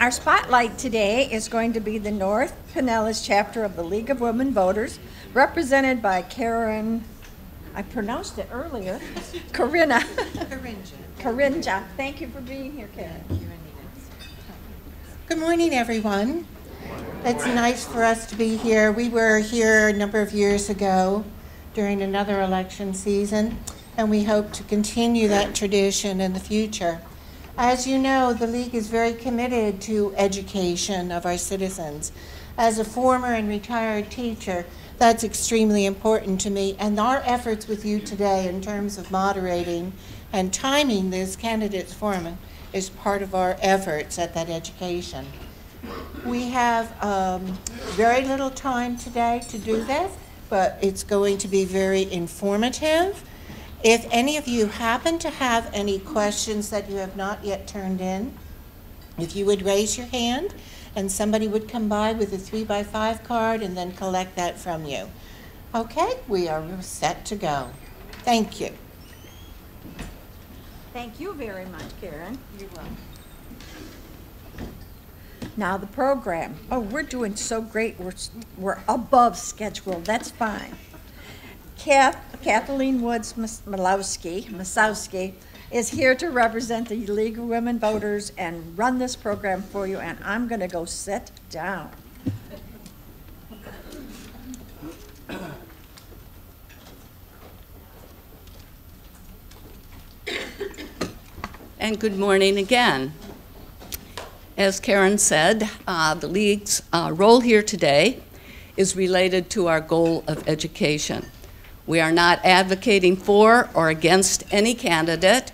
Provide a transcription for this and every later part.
Our spotlight today is going to be the North Pinellas chapter of the League of Women Voters, represented by Karen, I pronounced it earlier, Corinna. Carinja. Corinja. Thank you for being here, Karen. Good morning, everyone. It's nice for us to be here. We were here a number of years ago during another election season, and we hope to continue that tradition in the future. As you know, the League is very committed to education of our citizens. As a former and retired teacher, that's extremely important to me, and our efforts with you today in terms of moderating and timing this candidates forum is part of our efforts at that education. We have um, very little time today to do this, but it's going to be very informative. If any of you happen to have any questions that you have not yet turned in, if you would raise your hand and somebody would come by with a three by five card and then collect that from you. Okay, we are set to go. Thank you. Thank you very much, Karen. You're welcome. Now, the program. Oh, we're doing so great. We're, we're above schedule. That's fine. Kath, Kathleen Woods Malowski, Masowski is here to represent the League of Women Voters and run this program for you, and I'm going to go sit down. And good morning again. As Karen said, uh, the League's uh, role here today is related to our goal of education. We are not advocating for or against any candidate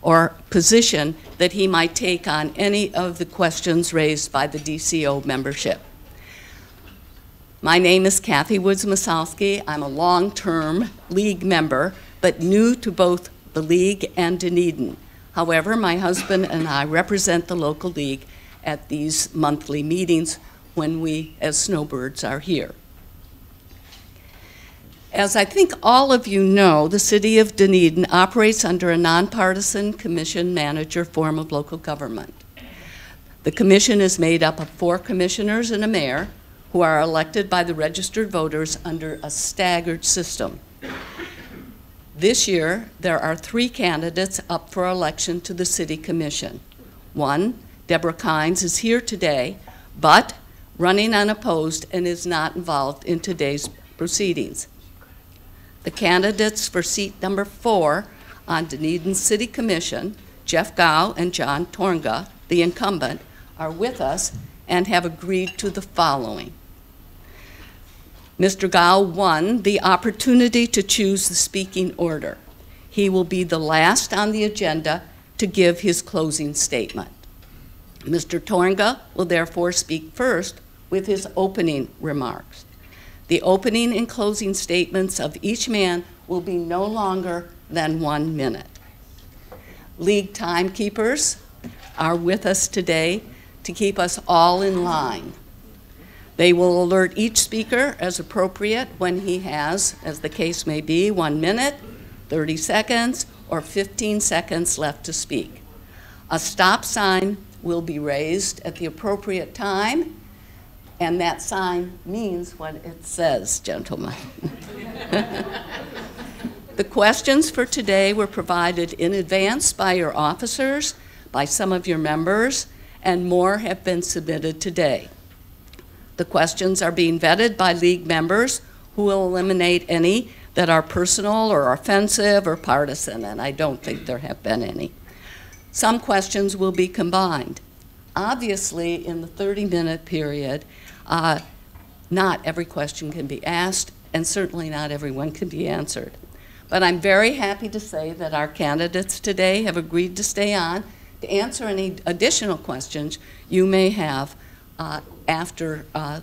or position that he might take on any of the questions raised by the DCO membership. My name is Kathy Woods Masowski. I'm a long-term League member, but new to both the League and Dunedin. However, my husband and I represent the local league at these monthly meetings when we, as snowbirds, are here. As I think all of you know, the City of Dunedin operates under a nonpartisan commission manager form of local government. The commission is made up of four commissioners and a mayor who are elected by the registered voters under a staggered system. This year, there are three candidates up for election to the City Commission. One, Deborah Kynes, is here today, but running unopposed and is not involved in today's proceedings. The candidates for seat number four on Dunedin City Commission, Jeff Gow and John Tornga, the incumbent, are with us and have agreed to the following. Mr. Gow won the opportunity to choose the speaking order. He will be the last on the agenda to give his closing statement. Mr. Tornga will therefore speak first with his opening remarks. The opening and closing statements of each man will be no longer than one minute. League timekeepers are with us today to keep us all in line. They will alert each speaker as appropriate when he has, as the case may be, one minute, 30 seconds, or 15 seconds left to speak. A stop sign will be raised at the appropriate time and that sign means what it says, gentlemen. the questions for today were provided in advance by your officers, by some of your members, and more have been submitted today. The questions are being vetted by League members who will eliminate any that are personal or offensive or partisan, and I don't think there have been any. Some questions will be combined. Obviously, in the 30 minute period, uh, not every question can be asked, and certainly not everyone can be answered. But I'm very happy to say that our candidates today have agreed to stay on to answer any additional questions you may have uh, after uh,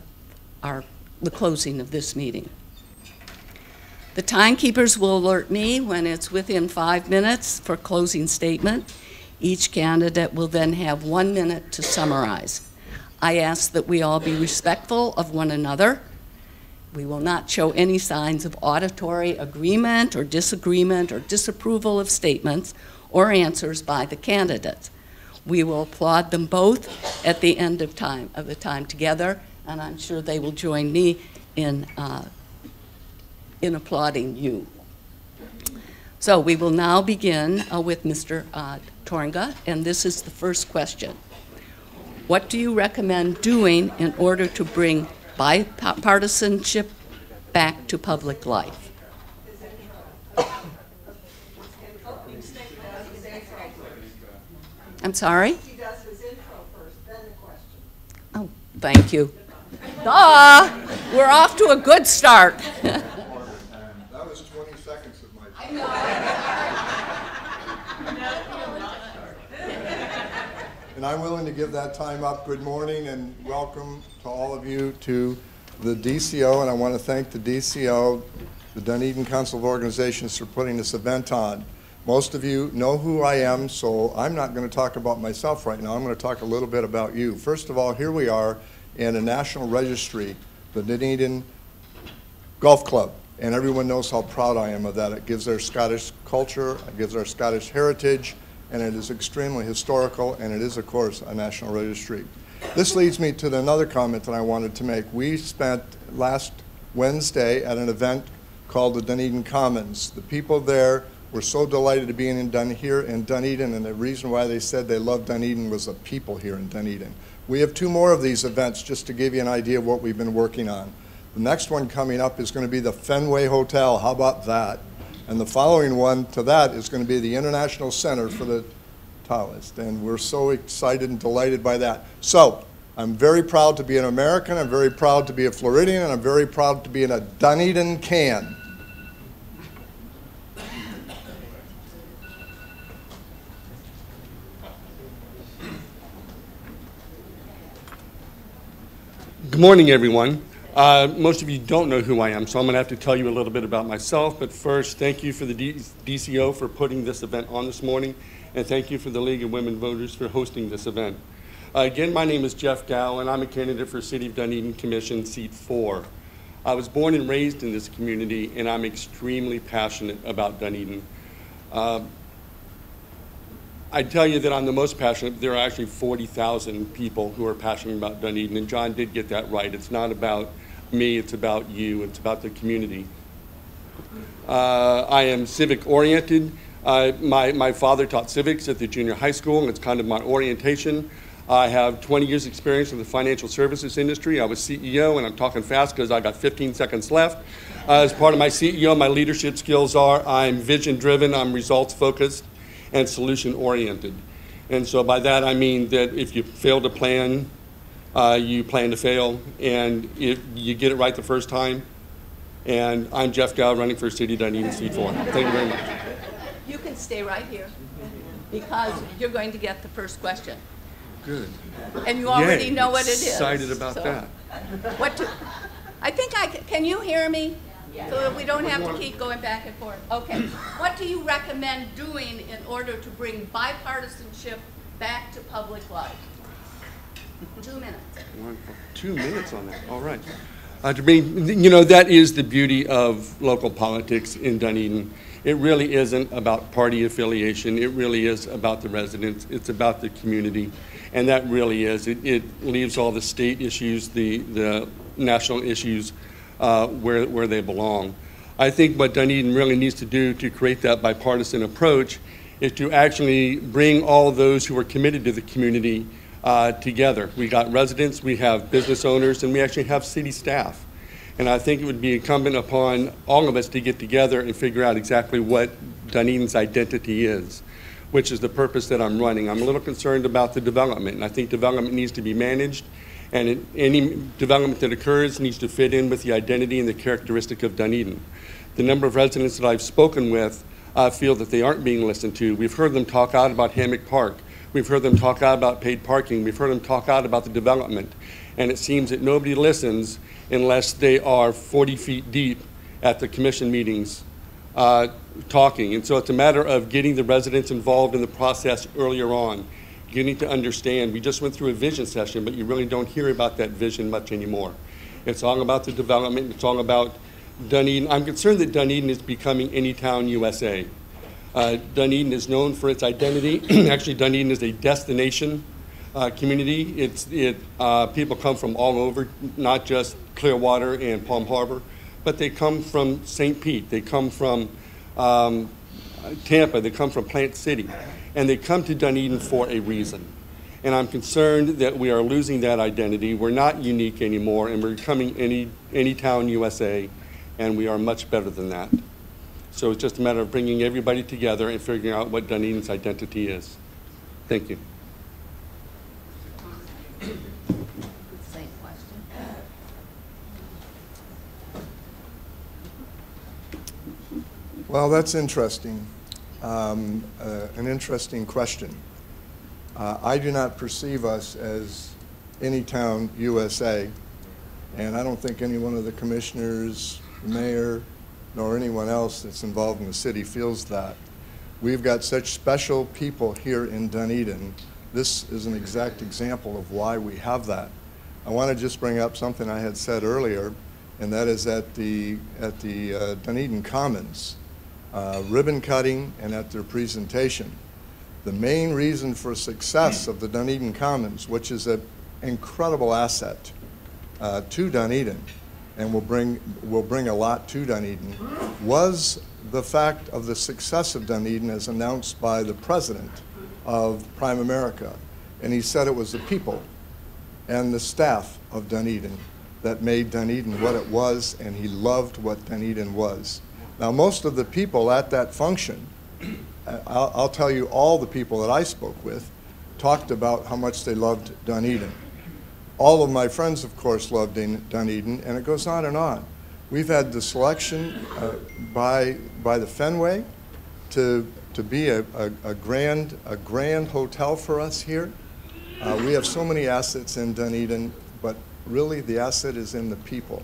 our, the closing of this meeting. The timekeepers will alert me when it's within five minutes for closing statement. Each candidate will then have one minute to summarize. I ask that we all be respectful of one another. We will not show any signs of auditory agreement or disagreement or disapproval of statements or answers by the candidates. We will applaud them both at the end of time, of the time together, and I'm sure they will join me in, uh, in applauding you. So we will now begin uh, with Mr. uh, Tornga, and this is the first question. What do you recommend doing in order to bring bipartisanship back to public life? I'm sorry? He does his intro first, then the question. Oh, thank you. Duh, we're off to a good start. That was 20 seconds of my time. And I'm willing to give that time up. Good morning and welcome to all of you to the DCO, and I want to thank the DCO, the Dunedin Council of Organizations, for putting this event on. Most of you know who I am, so I'm not going to talk about myself right now. I'm going to talk a little bit about you. First of all, here we are in a national registry, the Dunedin Golf Club, and everyone knows how proud I am of that. It gives our Scottish culture, it gives our Scottish heritage, and it is extremely historical, and it is, of course, a national registry. This leads me to another comment that I wanted to make. We spent last Wednesday at an event called the Dunedin Commons. The people there were so delighted to be in Dun here in Dunedin, and the reason why they said they loved Dunedin was the people here in Dunedin. We have two more of these events just to give you an idea of what we've been working on. The next one coming up is going to be the Fenway Hotel. How about that? And the following one to that is going to be the International Center for the Taoist. And we're so excited and delighted by that. So I'm very proud to be an American. I'm very proud to be a Floridian. And I'm very proud to be in a Dunedin can. Good morning, everyone. Uh, most of you don't know who I am, so I'm going to have to tell you a little bit about myself. But first, thank you for the D- DCO for putting this event on this morning, and thank you for the League of Women Voters for hosting this event. Uh, again, my name is Jeff Gow, and I'm a candidate for City of Dunedin Commission, Seat 4. I was born and raised in this community, and I'm extremely passionate about Dunedin. Uh, I tell you that I'm the most passionate. There are actually 40,000 people who are passionate about Dunedin, and John did get that right. It's not about me, it's about you, it's about the community. Uh, I am civic oriented. Uh, my, my father taught civics at the junior high school, and it's kind of my orientation. I have 20 years' experience in the financial services industry. I was CEO, and I'm talking fast because I got 15 seconds left. Uh, as part of my CEO, my leadership skills are I'm vision driven, I'm results focused, and solution oriented. And so by that I mean that if you fail to plan, uh, you plan to fail, and if you get it right the first time. And I'm Jeff Gow, running for City of Dunedin, Seat 4. Thank you very much. You can stay right here because you're going to get the first question. Good. And you already Yay, know what it is. I'm excited about so- that. What to, I think I, can you hear me? So that we don't have to keep going back and forth. Okay. What do you recommend doing in order to bring bipartisanship back to public life? Two minutes. Two minutes on that, all right. Uh, to bring, you know, that is the beauty of local politics in Dunedin. It really isn't about party affiliation, it really is about the residents, it's about the community. And that really is, it, it leaves all the state issues, the, the national issues, uh, where, where they belong. I think what Dunedin really needs to do to create that bipartisan approach is to actually bring all those who are committed to the community uh, together. We got residents, we have business owners, and we actually have city staff. And I think it would be incumbent upon all of us to get together and figure out exactly what Dunedin's identity is, which is the purpose that I'm running. I'm a little concerned about the development, and I think development needs to be managed, and any development that occurs needs to fit in with the identity and the characteristic of Dunedin. The number of residents that I've spoken with uh, feel that they aren't being listened to. We've heard them talk out about Hammock Park. We've heard them talk out about paid parking. We've heard them talk out about the development. And it seems that nobody listens unless they are 40 feet deep at the commission meetings uh, talking. And so it's a matter of getting the residents involved in the process earlier on, getting to understand. We just went through a vision session, but you really don't hear about that vision much anymore. It's all about the development. It's all about Dunedin. I'm concerned that Dunedin is becoming Anytown USA. Uh, Dunedin is known for its identity. Actually, Dunedin is a destination uh, community. It's, it, uh, people come from all over, not just Clearwater and Palm Harbor, but they come from St. Pete, they come from um, Tampa, they come from Plant City, and they come to Dunedin for a reason. And I'm concerned that we are losing that identity. We're not unique anymore, and we're becoming any, any town USA, and we are much better than that. So it's just a matter of bringing everybody together and figuring out what Dunedin's identity is. Thank you. Well, that's interesting. Um, uh, An interesting question. Uh, I do not perceive us as any town USA, and I don't think any one of the commissioners, the mayor, nor anyone else that's involved in the city feels that. We've got such special people here in Dunedin. This is an exact example of why we have that. I want to just bring up something I had said earlier, and that is at the, at the uh, Dunedin Commons, uh, ribbon cutting and at their presentation. The main reason for success of the Dunedin Commons, which is an incredible asset uh, to Dunedin, and will bring, will bring a lot to Dunedin, was the fact of the success of Dunedin as announced by the president of Prime America. And he said it was the people and the staff of Dunedin that made Dunedin what it was, and he loved what Dunedin was. Now, most of the people at that function, uh, I'll, I'll tell you, all the people that I spoke with talked about how much they loved Dunedin. All of my friends, of course, loved Dun- Dunedin, and it goes on and on. We've had the selection uh, by, by the Fenway to, to be a, a, a grand, a grand hotel for us here. Uh, we have so many assets in Dunedin, but really the asset is in the people.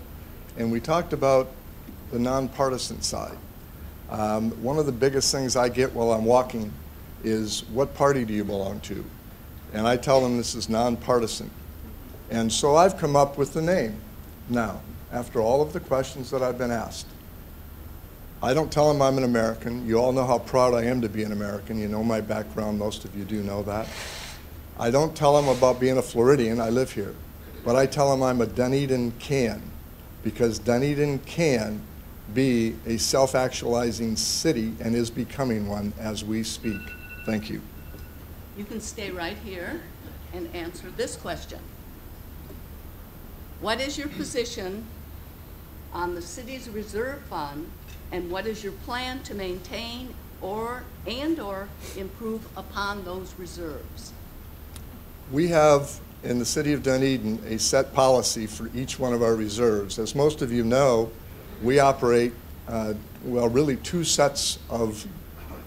And we talked about the nonpartisan side. Um, one of the biggest things I get while I'm walking is, what party do you belong to? And I tell them this is nonpartisan. And so I've come up with the name now, after all of the questions that I've been asked. I don't tell them I'm an American. You all know how proud I am to be an American. You know my background, most of you do know that. I don't tell them about being a Floridian, I live here. But I tell them I'm a Dunedin can, because Dunedin can be a self-actualizing city and is becoming one as we speak. Thank you. You can stay right here and answer this question. What is your position on the city's reserve fund, and what is your plan to maintain or, and/or improve upon those reserves? We have, in the city of Dunedin, a set policy for each one of our reserves. As most of you know, we operate, uh, well, really two sets of,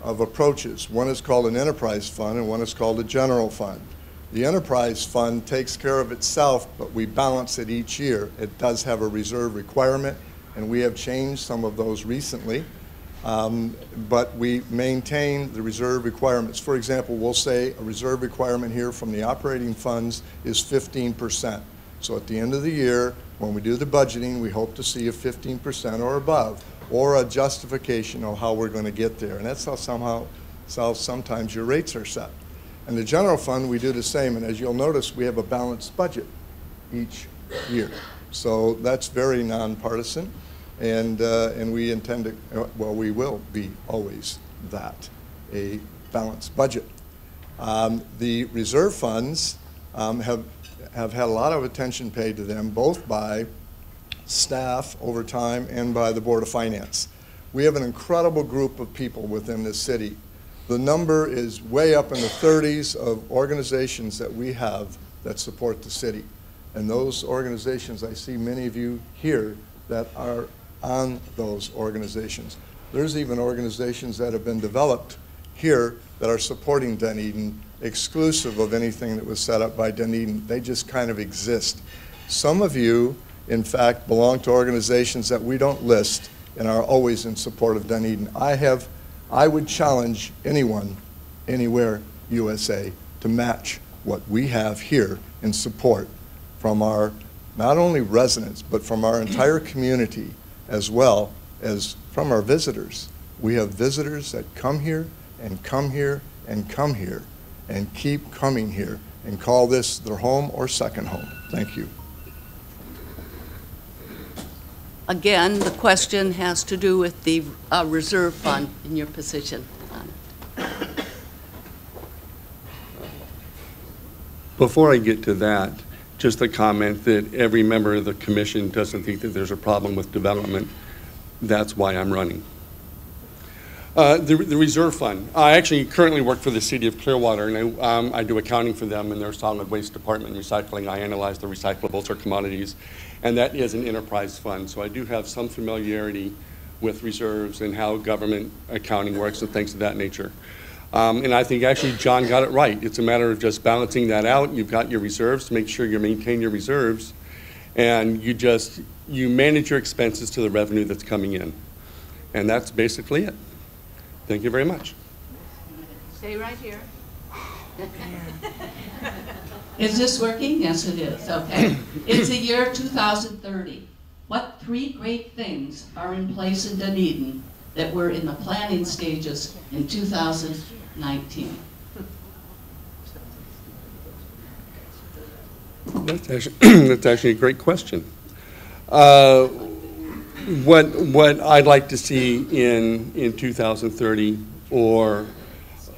of approaches. One is called an enterprise fund, and one is called a general fund. The enterprise fund takes care of itself, but we balance it each year. It does have a reserve requirement, and we have changed some of those recently. Um, but we maintain the reserve requirements. For example, we'll say a reserve requirement here from the operating funds is 15%. So at the end of the year, when we do the budgeting, we hope to see a 15% or above, or a justification of how we're going to get there. And that's how somehow, sometimes your rates are set. And the general fund, we do the same. And as you'll notice, we have a balanced budget each year. So that's very nonpartisan. And, uh, and we intend to, well, we will be always that, a balanced budget. Um, the reserve funds um, have, have had a lot of attention paid to them, both by staff over time and by the Board of Finance. We have an incredible group of people within this city. The number is way up in the 30s of organizations that we have that support the city. And those organizations, I see many of you here that are on those organizations. There's even organizations that have been developed here that are supporting Dunedin, exclusive of anything that was set up by Dunedin. They just kind of exist. Some of you, in fact, belong to organizations that we don't list and are always in support of Dunedin. I have, I would challenge anyone, anywhere USA, to match what we have here in support from our, not only residents, but from our entire community as well as from our visitors. We have visitors that come here and come here and come here and keep coming here and call this their home or second home. Thank you. Again, the question has to do with the uh, reserve fund in your position. On it. Before I get to that, just a comment that every member of the commission doesn't think that there's a problem with development. That's why I'm running. Uh, The the reserve fund, I actually currently work for the city of Clearwater, and I um, I do accounting for them in their solid waste department, recycling. I analyze the recyclables or commodities, and that is an enterprise fund. So I do have some familiarity with reserves and how government accounting works and things of that nature. Um, And I think actually John got it right. It's a matter of just balancing that out. You've got your reserves, to make sure you maintain your reserves, and you just, you manage your expenses to the revenue that's coming in. And that's basically it. Thank you very much. Stay right here. Is this working? Yes, it is. Okay. It's the year 2030. What three great things are in place in Dunedin that were in the planning stages in 2019? That's actually, that's actually a great question. Uh, What, what I'd like to see in, in 2030, or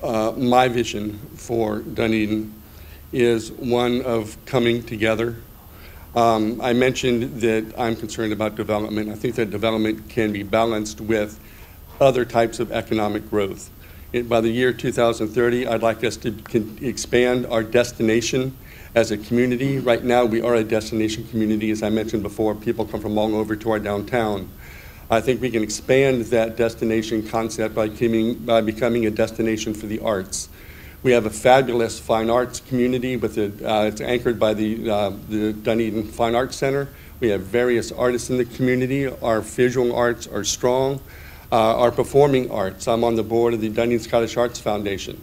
uh, my vision for Dunedin, is one of coming together. Um, I mentioned that I'm concerned about development. I think that development can be balanced with other types of economic growth. It- By the year 2030, I'd like us to expand our destination as a community. Right now, we are a destination community. As I mentioned before, people come from all over to our downtown. I think we can expand that destination concept by becoming, by becoming a destination for the arts. We have a fabulous fine arts community with uh, it's anchored by the, uh, the Dunedin Fine Arts Center. We have various artists in the community. Our visual arts are strong. Uh, our performing arts, I'm on the board of the Dunedin Scottish Arts Foundation.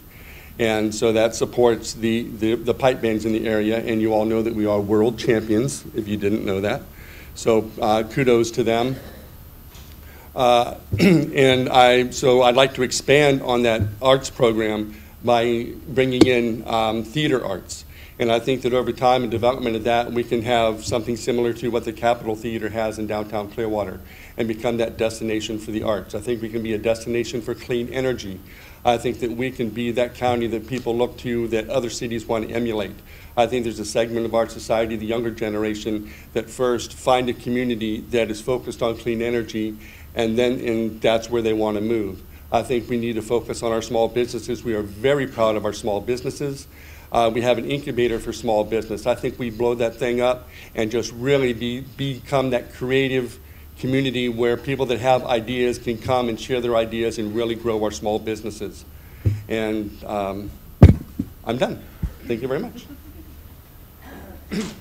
And so that supports the, the, the pipe bands in the area, and you all know that we are world champions, if you didn't know that. So uh, kudos to them. Uh, And I, so I'd like to expand on that arts program by bringing in um, theater arts. And I think that over time and development of that, we can have something similar to what the Capitol Theater has in downtown Clearwater and become that destination for the arts. I think we can be a destination for clean energy. I think that we can be that county that people look to that other cities want to emulate. I think there's a segment of our society, the younger generation, that first find a community that is focused on clean energy, and then and that's where they want to move. I think we need to focus on our small businesses. We are very proud of our small businesses. Uh, we have an incubator for small business. I think we blow that thing up and just really be, become that creative community where people that have ideas can come and share their ideas and really grow our small businesses. And um, I'm done. Thank you very much. Mr.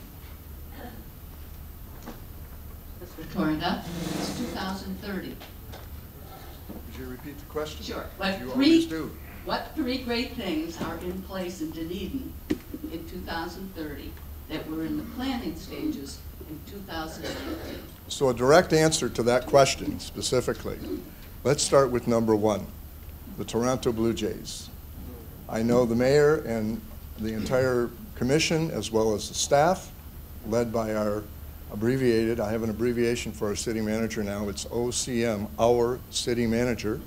Tornga, it's 2030. Would you repeat the question? Sure. What You three- do. What three great things are in place in Dunedin in 2030 that were in the planning stages in 2019? So a direct answer to that question specifically, let's start with number one, the Toronto Blue Jays. I know the mayor and the entire commission, as well as the staff, led by our abbreviated, I have an abbreviation for our city manager now, it's OCM, our city manager,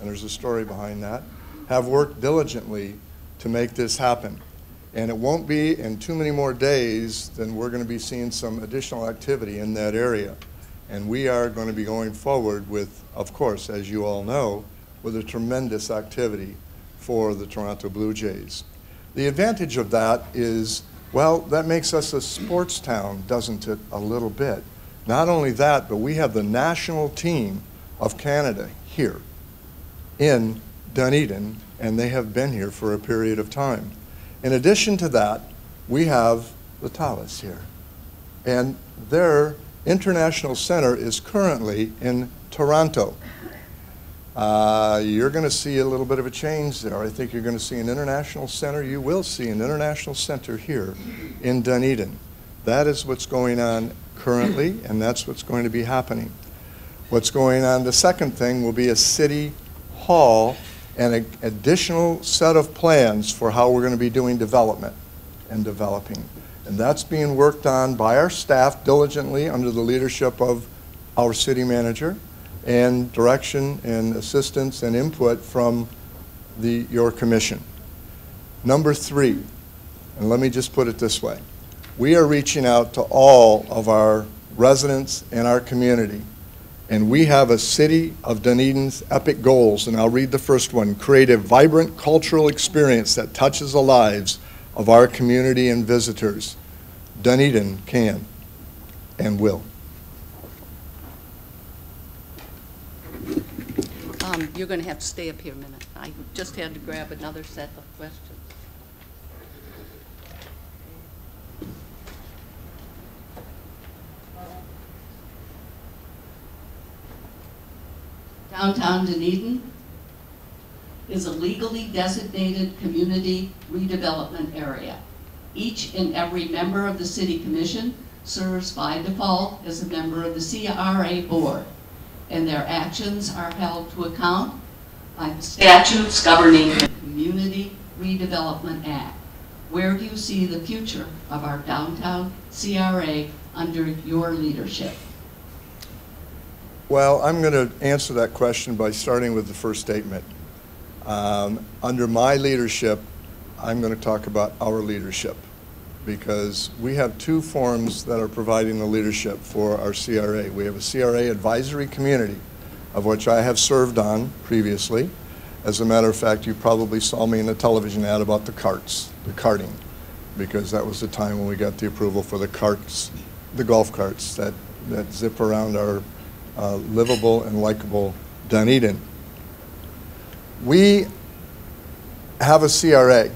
and there's a story behind that, have worked diligently to make this happen. And it won't be in too many more days, then we're going to be seeing some additional activity in that area. And we are going to be going forward with, of course, as you all know, with a tremendous activity for the Toronto Blue Jays. The advantage of that is, well, that makes us a sports town, doesn't it, a little bit? Not only that, but we have the national team of Canada here in Dunedin, and they have been here for a period of time. In addition to that, we have the Talas here. And their international center is currently in Toronto. Uh, you're going to see a little bit of a change there. I think you're going to see an international center. You will see an international center here in Dunedin. That is what's going on currently, and that's what's going to be happening. What's going on, the second thing will be a city Paul an additional set of plans for how we're going to be doing development and developing. And that's being worked on by our staff diligently under the leadership of our city manager and direction and assistance and input from the, your commission. Number three, and let me just put it this way. We are reaching out to all of our residents and our community. And we have a City of Dunedin's epic goals, and I'll read the first one. Create a vibrant cultural experience that touches the lives of our community and visitors. Dunedin can and will. Um, You're going to have to stay up here a minute. I just had to grab another set of questions. Downtown Dunedin is a legally designated community redevelopment area. Each and every member of the city commission serves by default as a member of the CRA board and their actions are held to account by the statutes governing the Community Redevelopment Act. Where do you see the future of our downtown CRA under your leadership? Well, I'm going to answer that question by starting with the first statement. Um, Under my leadership, I'm going to talk about our leadership, because we have two forums that are providing the leadership for our CRA. We have a CRA advisory community, of which I have served on previously. As a matter of fact, you probably saw me in a television ad about the carts, the karting, because that was the time when we got the approval for the carts, the golf carts that, that zip around our uh, livable and likable Dunedin. We have a CRA,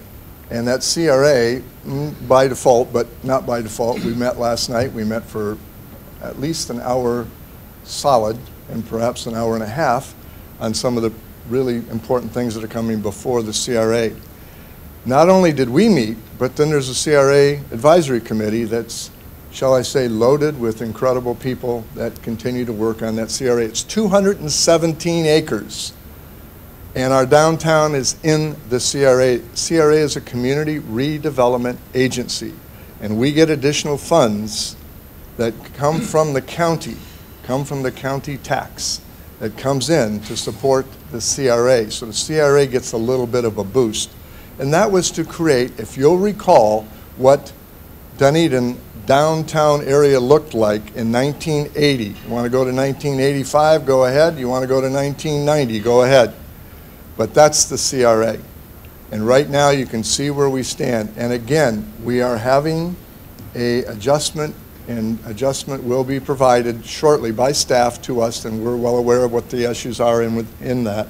and that CRA, mm, by default, but not by default, we met last night. We met for at least an hour solid, and perhaps an hour and a half, on some of the really important things that are coming before the CRA. Not only did we meet, but then there's a CRA advisory committee that's, shall I say, loaded with incredible people that continue to work on that CRA. It's 217 acres, and our downtown is in the CRA. CRA is a community redevelopment agency, and we get additional funds that come from the county, come from the county tax that comes in to support the CRA. So the CRA gets a little bit of a boost. And that was to create, if you'll recall, what Dunedin downtown area looked like in 1980. You want to go to 1985? Go ahead. You want to go to 1990? Go ahead. But that's the CRA. And right now you can see where we stand. And again, we are having a adjustment and adjustment will be provided shortly by staff to us, and we're well aware of what the issues are in, within that,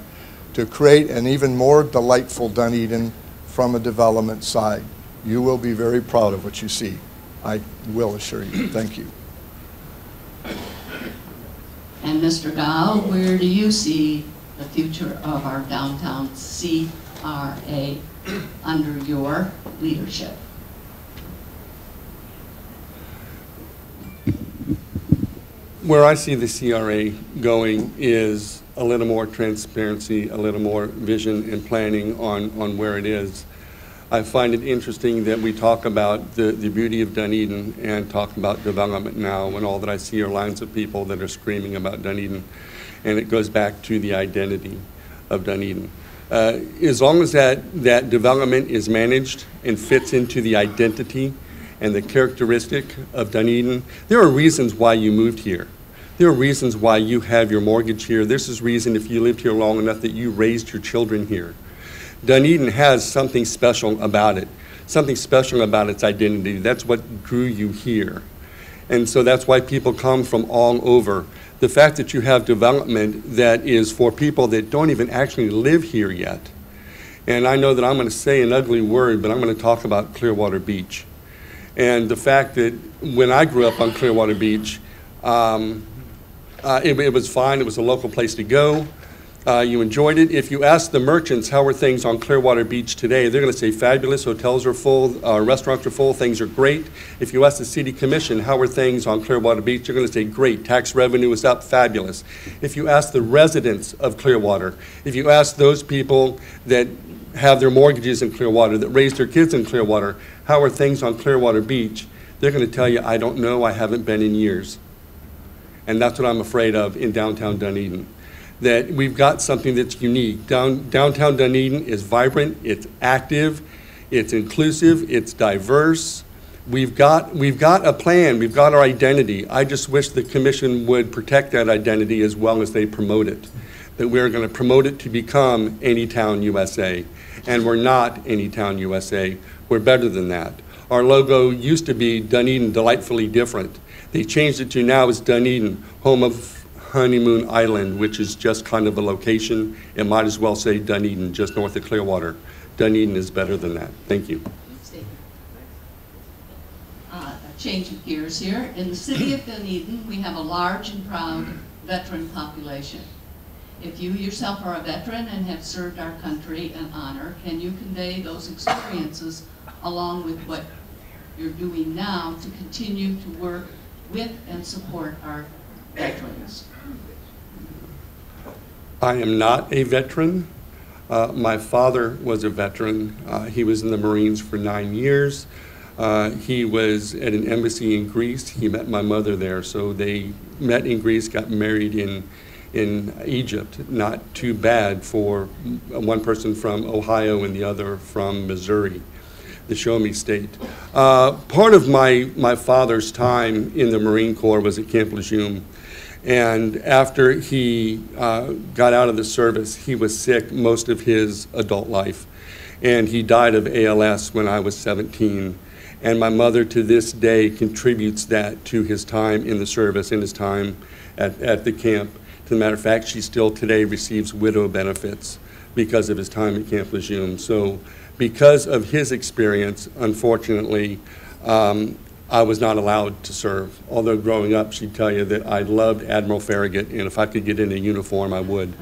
to create an even more delightful Dunedin from a development side. You will be very proud of what you see. I will assure you. Thank you. And Mr. Gow, where do you see the future of our downtown CRA under your leadership? Where I see the CRA going is a little more transparency, a little more vision and planning on, on where it is. I find it interesting that we talk about the, the beauty of Dunedin and talk about development now, when all that I see are lines of people that are screaming about Dunedin. And it goes back to the identity of Dunedin. Uh, as long as that, that development is managed and fits into the identity and the characteristic of Dunedin, there are reasons why you moved here. There are reasons why you have your mortgage here. This is reason if you lived here long enough that you raised your children here. Dunedin has something special about it, something special about its identity. That's what drew you here. And so that's why people come from all over. The fact that you have development that is for people that don't even actually live here yet. And I know that I'm going to say an ugly word, but I'm going to talk about Clearwater Beach. And the fact that when I grew up on Clearwater Beach, um, uh, it, it was fine. It was a local place to go. Uh, you enjoyed it. If you ask the merchants, how are things on Clearwater Beach today, they're going to say fabulous, hotels are full, uh, restaurants are full, things are great. If you ask the city commission, how are things on Clearwater Beach, they're going to say great, tax revenue is up, fabulous. If you ask the residents of Clearwater, if you ask those people that have their mortgages in Clearwater, that raise their kids in Clearwater, how are things on Clearwater Beach, they're going to tell you, I don't know, I haven't been in years. And that's what I'm afraid of in downtown Dunedin. That we've got something that's unique. Down, downtown Dunedin is vibrant, it's active, it's inclusive, it's diverse. We've got, we've got a plan, we've got our identity. I just wish the commission would protect that identity as well as they promote it. That we're going to promote it to become Anytown USA. And we're not Anytown USA, we're better than that. Our logo used to be Dunedin delightfully different. They changed it to now it's Dunedin, home of Honeymoon Island, which is just kind of a location. It might as well say Dunedin, just north of Clearwater. Dunedin is better than that. Thank you. Uh, a Change of gears here. In the city of Dunedin, we have a large and proud veteran population. If you yourself are a veteran and have served our country in honor, can you convey those experiences along with what you're doing now to continue to work with and support our veterans? I am not a veteran. Uh, My father was a veteran. Uh, He was in the Marines for nine years. Uh, He was at an embassy in Greece. He met my mother there, so they met in Greece, got married in, in Egypt. Not too bad for one person from Ohio and the other from Missouri, the Show Me State. Uh, Part of my, my father's time in the Marine Corps was at Camp Lejeune. And after he uh, got out of the service, he was sick most of his adult life. And he died of ALS when I was 17. And my mother to this day contributes that to his time in the service and his time at, at the camp. To the matter of fact, she still today receives widow benefits because of his time at Camp Lejeune. So, because of his experience, unfortunately, um, I was not allowed to serve. Although growing up, she'd tell you that I loved Admiral Farragut, and if I could get in a uniform, I would.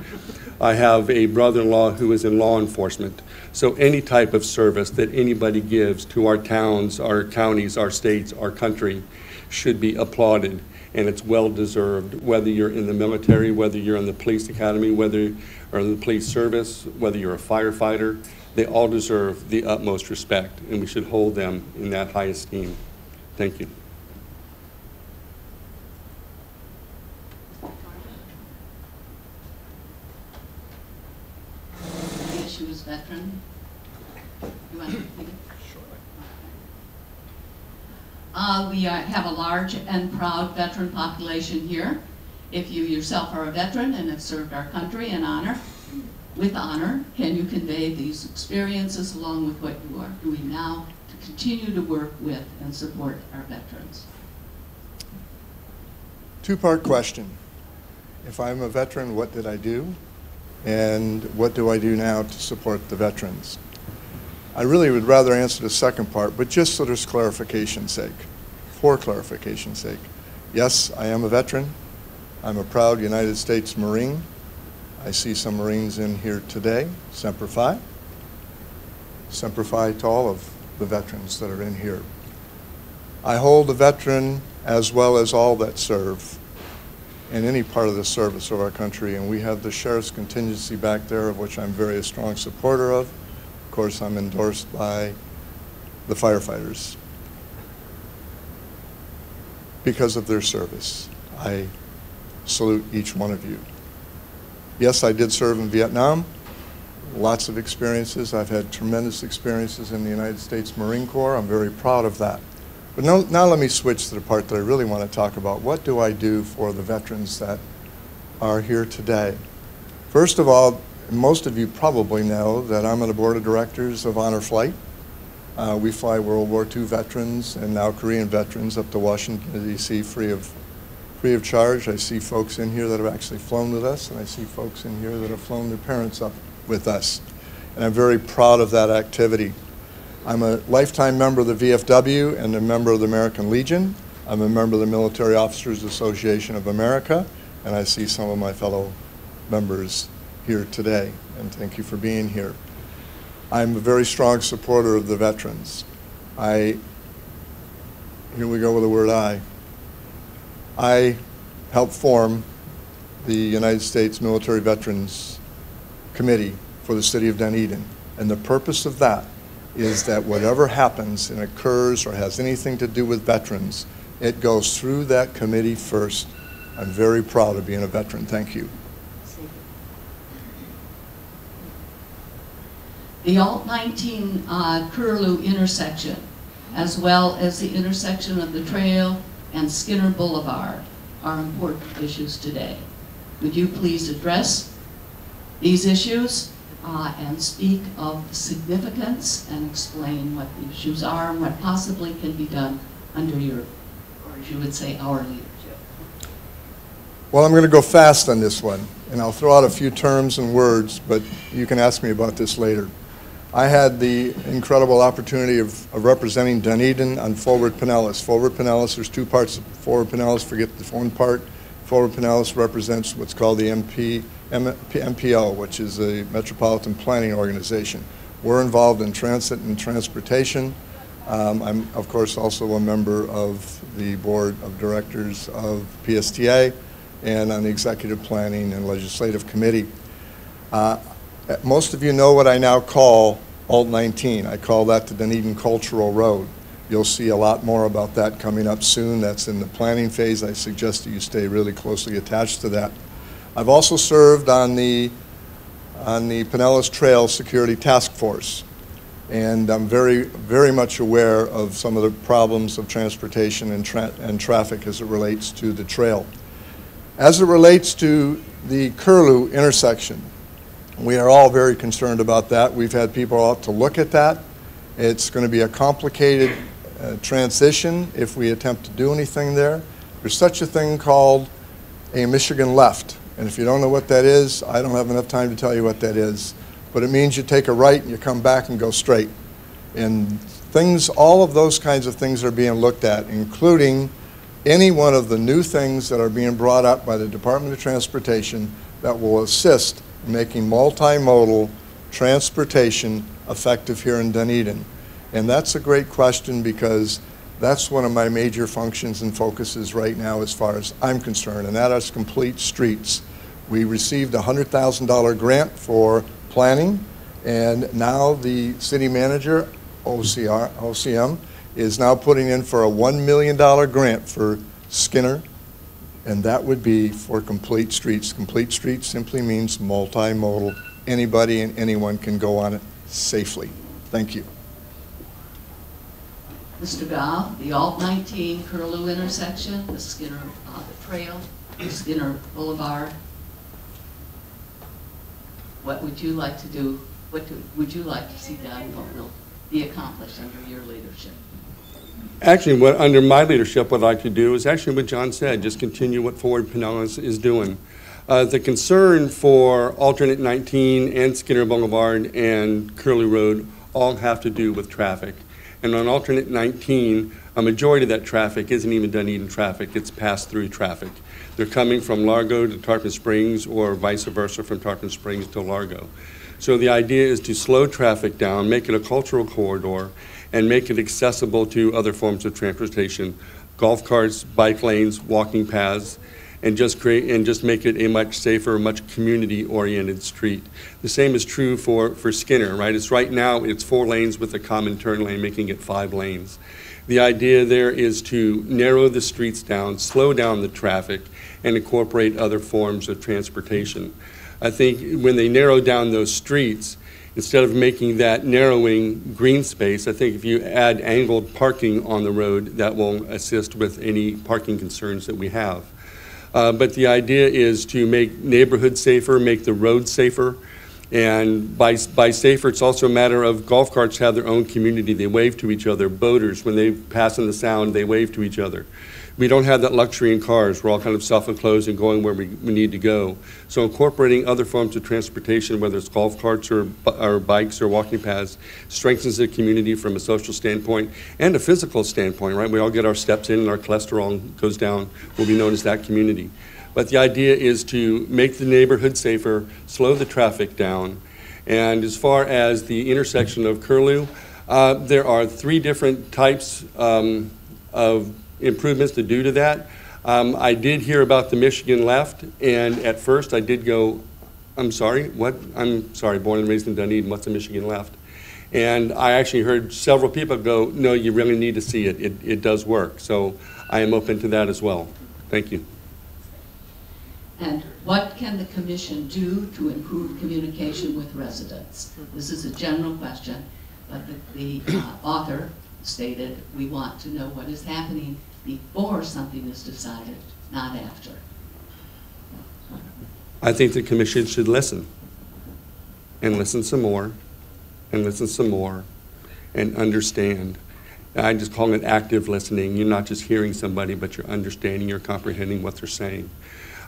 I have a brother-in-law who is in law enforcement. So any type of service that anybody gives to our towns, our counties, our states, our country should be applauded, and it's well-deserved, whether you're in the military, whether you're in the police academy, whether you're in the police service, whether you're a firefighter, they all deserve the utmost respect, and we should hold them in that high esteem. Thank you. The issue is veteran. You want to take it? Uh, we uh, have a large and proud veteran population here. If you yourself are a veteran and have served our country in honor, with honor, can you convey these experiences along with what you are doing now to continue to work with and support our veterans? Two-part question. If I'm a veteran, what did I do? And what do I do now to support the veterans? I really would rather answer the second part, but just there's clarification's sake, for clarification's sake. Yes, I am a veteran. I'm a proud United States Marine. I see some Marines in here today, Semper Fi. Semper Fi to all of the veterans that are in here. I hold the veteran as well as all that serve in any part of the service of our country, and we have the Sheriff's Contingency back there, of which I'm very a strong supporter of. Of course, I'm endorsed by the firefighters because of their service. I salute each one of you. Yes, I did serve in Vietnam. Lots of experiences. I've had tremendous experiences in the United States Marine Corps. I'm very proud of that. But now, now let me switch to the part that I really want to talk about. What do I do for the veterans that are here today? First of all, most of you probably know that I'm on the board of directors of Honor Flight. Uh, we fly World War II veterans and now Korean veterans up to Washington, D.C. free of free of charge. I see folks in here that have actually flown with us, and I see folks in here that have flown their parents up with us. And I'm very proud of that activity. I'm a lifetime member of the VFW and a member of the American Legion. I'm a member of the Military Officers Association of America, and I see some of my fellow members here today, and thank you for being here. I'm a very strong supporter of the veterans. I, here we go with the word I. I helped form the United States Military Veterans Committee for the city of Dunedin. And the purpose of that is that whatever happens and occurs or has anything to do with veterans, it goes through that committee first. I'm very proud of being a veteran. Thank you. The Alt 19 uh, Curlew intersection, as well as the intersection of the trail and Skinner Boulevard, are important issues today. Would you please address these issues uh, and speak of the significance and explain what the issues are and what possibly can be done under your, or as you would say, our leadership? Well, I'm going to go fast on this one, and I'll throw out a few terms and words, but you can ask me about this later. I had the incredible opportunity of, of representing Dunedin on Forward Pinellas. Forward Pinellas, there's two parts of Forward Pinellas, forget the one part. Forward Pinellas represents what's called the MP, M, MPO, which is a Metropolitan Planning Organization. We're involved in transit and transportation. Um, I'm, of course, also a member of the Board of Directors of PSTA and on the Executive Planning and Legislative Committee. Uh, most of you know what I now call Alt 19. I call that the Dunedin Cultural Road. You'll see a lot more about that coming up soon. That's in the planning phase. I suggest that you stay really closely attached to that. I've also served on the on the Pinellas Trail Security Task Force, and I'm very, very much aware of some of the problems of transportation and, tra and traffic as it relates to the trail. As it relates to the Curlew intersection, we are all very concerned about that. We've had people out to look at that. It's going to be a complicated uh, transition if we attempt to do anything there. There's such a thing called a Michigan left. And if you don't know what that is, I don't have enough time to tell you what that is. But it means you take a right and you come back and go straight. And things, all of those kinds of things are being looked at, including any one of the new things that are being brought up by the Department of Transportation that will assist in making multimodal transportation effective here in Dunedin. And that's a great question because that's one of my major functions and focuses right now as far as I'm concerned, and that is complete streets. We received a $100,000 grant for planning, and now the city manager, OCR, OCM, is now putting in for a $1 million grant for Skinner, and that would be for complete streets. Complete streets simply means multimodal. Anybody and anyone can go on it safely. Thank you. Mr. Gow, the Alt 19 Curlew intersection, the Skinner, uh, the trail, Skinner Boulevard. What would you like to do, what do- would you like to see done, what will be accomplished under your leadership? Actually, what, under my leadership, what I'd like to do is actually what John said, just continue what Forward Pinellas is doing. Uh, the concern for alternate 19 and Skinner Boulevard and Curlew Road all have to do with traffic. And on alternate 19, a majority of that traffic isn't even Dunedin traffic, it's pass-through traffic. They're coming from Largo to Tarpon Springs or vice versa from Tarpon Springs to Largo. So the idea is to slow traffic down, make it a cultural corridor, and make it accessible to other forms of transportation, golf carts, bike lanes, walking paths, and just create and just make it a much safer, much community-oriented street. The same is true for, for Skinner, right? It's right now it's four lanes with a common turn lane, making it five lanes. The idea there is to narrow the streets down, slow down the traffic, and incorporate other forms of transportation. I think when they narrow down those streets, instead of making that narrowing green space, I think if you add angled parking on the road, that will assist with any parking concerns that we have. Uh, but the idea is to make neighborhoods safer, make the roads safer. And by, by safer, it's also a matter of golf carts have their own community. They wave to each other. Boaters, when they pass in the sound, they wave to each other. We don't have that luxury in cars. We're all kind of self-enclosed and going where we, we need to go. So incorporating other forms of transportation, whether it's golf carts or, or bikes or walking paths, strengthens the community from a social standpoint and a physical standpoint, right? We all get our steps in and our cholesterol goes down. We'll be known as that community. But the idea is to make the neighborhood safer, slow the traffic down. And as far as the intersection of Curlew, uh, there are three different types um, of improvements to do to that. Um, I did hear about the Michigan left, and at first I did go, I'm sorry, what? I'm sorry, born and raised in Dunedin, what's the Michigan left? And I actually heard several people go, no, you really need to see it. It, it does work. So I am open to that as well. Thank you. And what can the commission do to improve communication with residents? This is a general question, but the, the uh, author stated, we want to know what is happening before something is decided, not after. I think the commission should listen, and listen some more, and listen some more, and understand. I just call it active listening. You're not just hearing somebody, but you're understanding, you're comprehending what they're saying.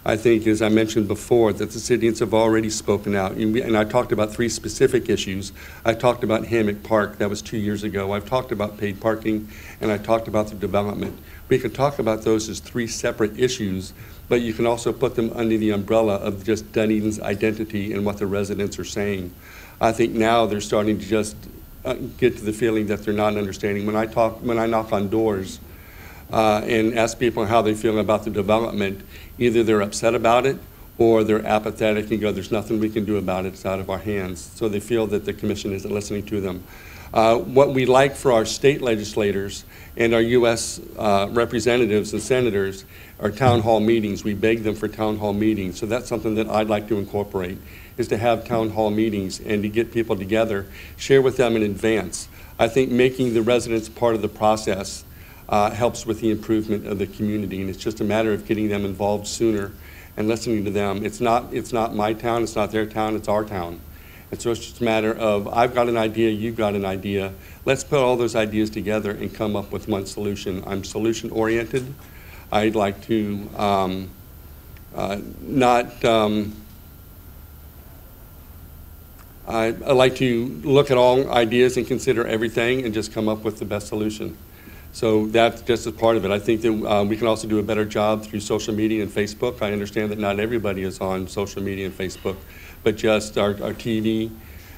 I think, as I mentioned before, that the citizens have already spoken out. And I talked about three specific issues. I talked about Hammock Park, that was two years ago. I've talked about paid parking, and I talked about the development. We can talk about those as three separate issues, but you can also put them under the umbrella of just Dunedin's identity and what the residents are saying. I think now they're starting to just uh, get to the feeling that they're not understanding. When I talk, when I knock on doors, uh, and ask people how they feel about the development, either they're upset about it or they're apathetic and go, there's nothing we can do about it, it's out of our hands. So they feel that the commission isn't listening to them. Uh, What we like for our state legislators and our U.S. uh, representatives and senators are town hall meetings. We beg them for town hall meetings. So that's something that I'd like to incorporate, is to have town hall meetings and to get people together, share with them in advance. I think making the residents part of the process uh, helps with the improvement of the community, and it's just a matter of getting them involved sooner and listening to them. It's not, it's not my town, it's not their town, it's our town. And so it's just a matter of, I've got an idea, you've got an idea. Let's put all those ideas together and come up with one solution. I'm solution-oriented. I'd like to um, uh, not, um, I, I like to look at all ideas and consider everything and just come up with the best solution. So that's just a part of it. I think that uh, we can also do a better job through social media and Facebook. I understand that not everybody is on social media and Facebook, but just our, our TV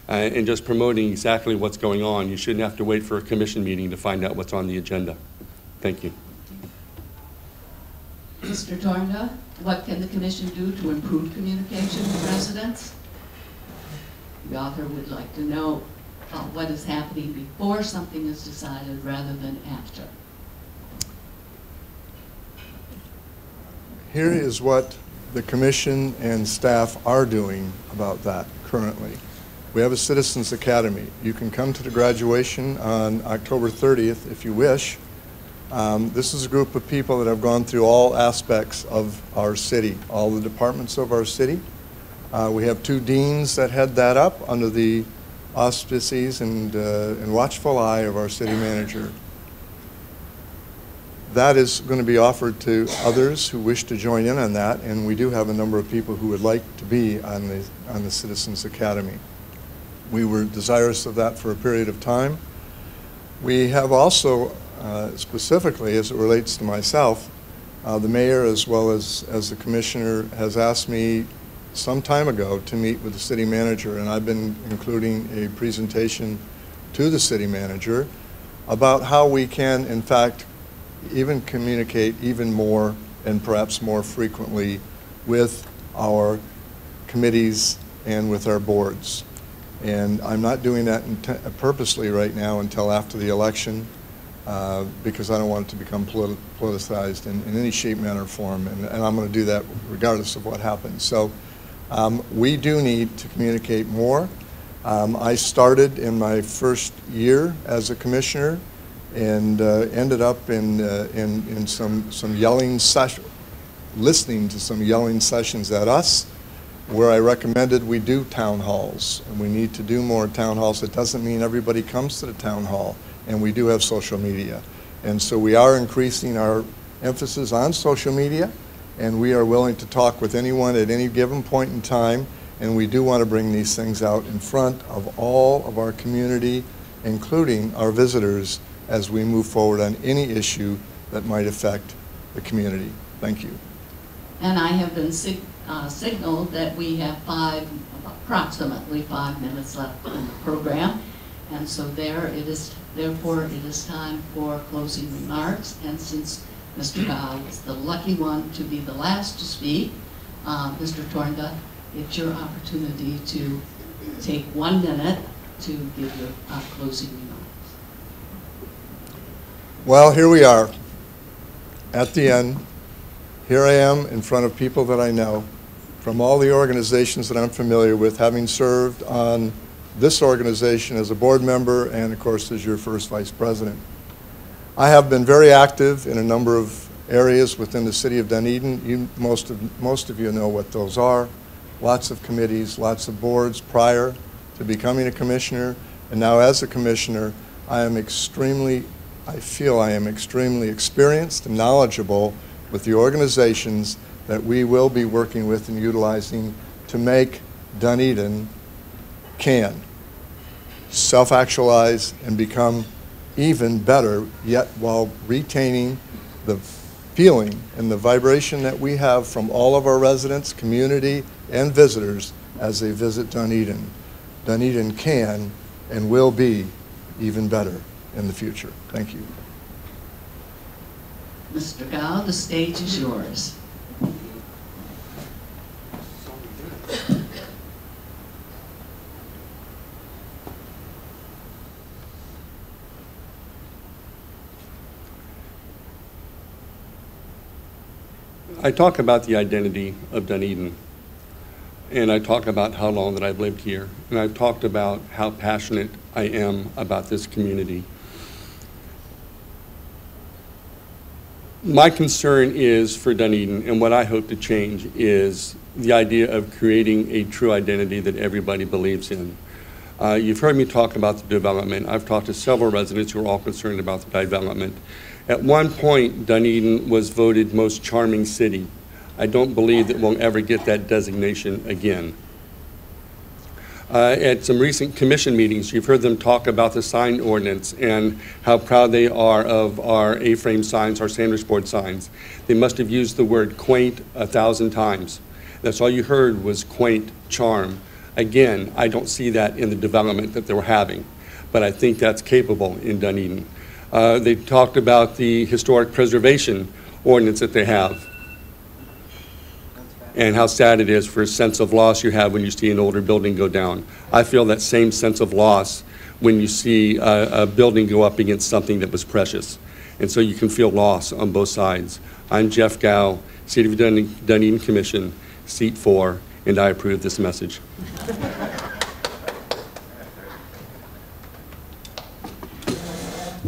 uh, and just promoting exactly what's going on. You shouldn't have to wait for a commission meeting to find out what's on the agenda. Thank you. Mr. Tornga, what can the commission do to improve communication with residents? The author would like to know uh, what is happening before something is decided rather than after. Here is what the commission and staff are doing about that currently. We have a Citizens Academy. You can come to the graduation on October 30th if you wish. Um, This is a group of people that have gone through all aspects of our city, all the departments of our city. Uh, We have two deans that head that up under the auspices and uh, and watchful eye of our city manager. That is going to be offered to others who wish to join in on that, and we do have a number of people who would like to be on the, on the Citizens Academy. We were desirous of that for a period of time. We have also, uh, specifically as it relates to myself, uh, the mayor as well as, as the commissioner has asked me some time ago to meet with the city manager, and I've been including a presentation to the city manager about how we can, in fact, even communicate even more and perhaps more frequently with our committees and with our boards. And I'm not doing that purposely right now until after the election, uh, because I don't want it to become politi- politicized in, in any shape, manner, or form, and, and I'm going to do that regardless of what happens. So um, we do need to communicate more. Um, I started in my first year as a commissioner and uh, ended up in, uh, in, in some, some yelling session, listening to some yelling sessions at us where I recommended we do town halls, and we need to do more town halls. It doesn't mean everybody comes to the town hall, and we do have social media. And so we are increasing our emphasis on social media, and we are willing to talk with anyone at any given point in time, and we do want to bring these things out in front of all of our community, including our visitors, as we move forward on any issue that might affect the community. Thank you. And I have been sig- uh, signaled that we have five, approximately five minutes left in the program. And so there it is, therefore it is time for closing remarks. And since Mr. Gow is the lucky one to be the last to speak, uh, Mr. Tornga, it's your opportunity to take one minute to give your uh, closing remarks. Well, here we are, at the end. Here I am in front of people that I know, from all the organizations that I'm familiar with, having served on this organization as a board member and, of course, as your first vice president. I have been very active in a number of areas within the city of Dunedin. You, most of, most of you know what those are. Lots of committees, lots of boards prior to becoming a commissioner. And now as a commissioner, I am extremely, I feel I am extremely experienced and knowledgeable with the organizations that we will be working with and utilizing to make Dunedin can self-actualize and become even better, yet while retaining the feeling and the vibration that we have from all of our residents, community, and visitors as they visit Dunedin. Dunedin can and will be even better in the future. Thank you. Mr. Gow, the stage is yours. I talk about the identity of Dunedin, and I talk about how long that I've lived here, and I've talked about how passionate I am about this community. My concern is for Dunedin, and what I hope to change is the idea of creating a true identity that everybody believes in. Uh, You've heard me talk about the development. I've talked to several residents who are all concerned about the development. At one point, Dunedin was voted most charming city. I don't believe that we'll ever get that designation again. Uh, At some recent commission meetings, you've heard them talk about the sign ordinance and how proud they are of our A-frame signs, our sandwich board signs. They must have used the word quaint a thousand times. That's all you heard was quaint, charm. Again, I don't see that in the development that they were having, but I think that's capable in Dunedin. Uh, They talked about the historic preservation ordinance that they have and how sad it is for a sense of loss you have when you see an older building go down. I feel that same sense of loss when you see a, a building go up against something that was precious. And so you can feel loss on both sides. I'm Jeff Gow, City of Dun- Dunedin Commission, seat four, and I approve this message.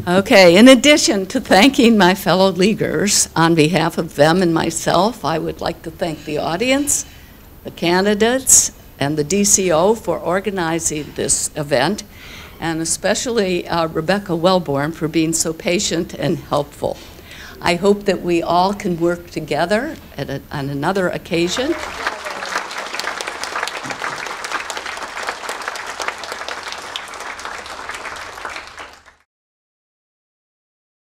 Okay, in addition to thanking my fellow leaguers, on behalf of them and myself, I would like to thank the audience, the candidates, and the DCO for organizing this event, and especially uh, Rebecca Wellborn for being so patient and helpful. I hope that we all can work together a- on another occasion